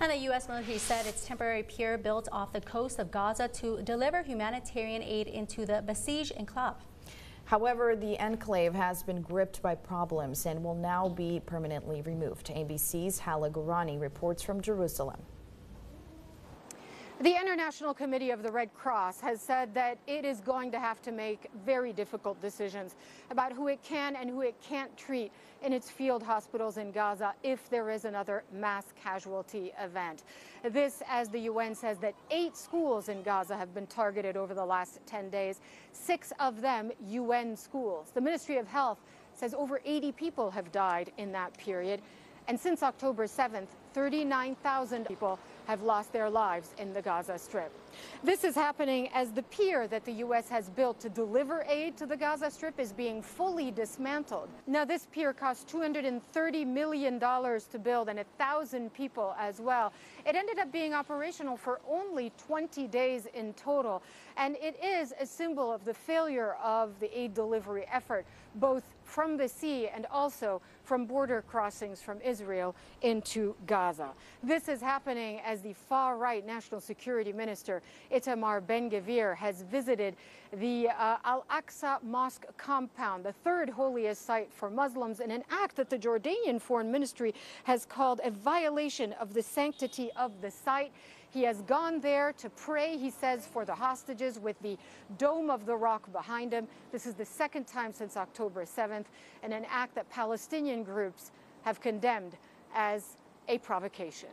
And the U.S. military said its temporary pier built off the coast of Gaza to deliver humanitarian aid into the besieged enclave. However, the enclave has been gripped by problems and will now be permanently removed. ABC's Hala reports from Jerusalem. The International Committee of the Red Cross has said that it is going to have to make very difficult decisions about who it can and who it can't treat in its field hospitals in Gaza if there is another mass casualty event. This, as the UN says that eight schools in Gaza have been targeted over the last 10 days, six of them UN schools. The Ministry of Health says over 80 people have died in that period. And since October 7th, 39,000 people have lost their lives in the Gaza Strip. This is happening as the pier that the U.S. has built to deliver aid to the Gaza Strip is being fully dismantled. Now, this pier cost $230 million to build and 1,000 people as well. It ended up being operational for only 20 days in total, and it is a symbol of the failure of the aid delivery effort, both from the sea and also from border crossings from Israel into Gaza. This is happening as the far right National Security Minister Itamar Ben Gvir has visited the uh, Al Aqsa Mosque compound, the third holiest site for Muslims, in an act that the Jordanian Foreign Ministry has called a violation of the sanctity of the site. He has gone there to pray, he says, for the hostages with the Dome of the Rock behind him. This is the second time since October 7th, and an act that Palestinian groups have condemned as a provocation.